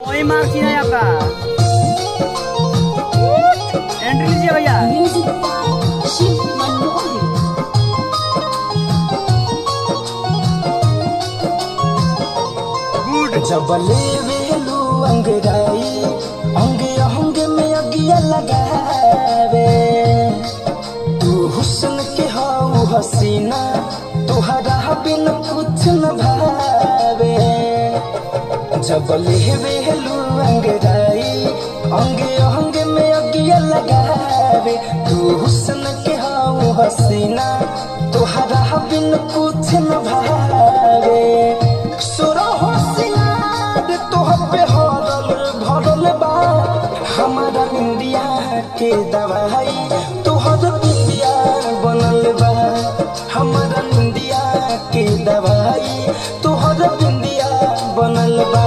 वही मार्क्स ही आपका एंट्री लीजिए भैया। अंगराई अंग में अगिया लगावे। तू हुस्न के हाउ हसीना तुहरा बिन कुछ न भावे। जबले वेहलू अंग राई अंग में अगिया लगावे तू हुसन के हाउ हसीना, तोहरा बिन कुछ न भावे सुरा होशियार तोह पे हरल भरल बा। हमारा इंडिया के दवाई, तोहर इंडिया बनल बा। हमारा इंडिया के दवाई तो मलबा